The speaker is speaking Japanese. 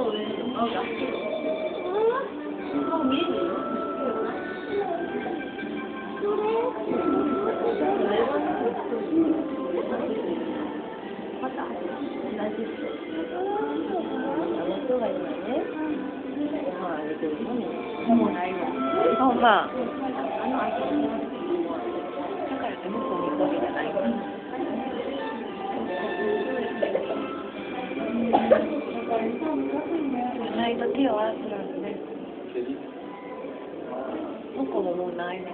そ。また。が、あげてるのに、も。だからって向こうに行くわけじゃないから。ないと手を合わせるんで。向こももうないです。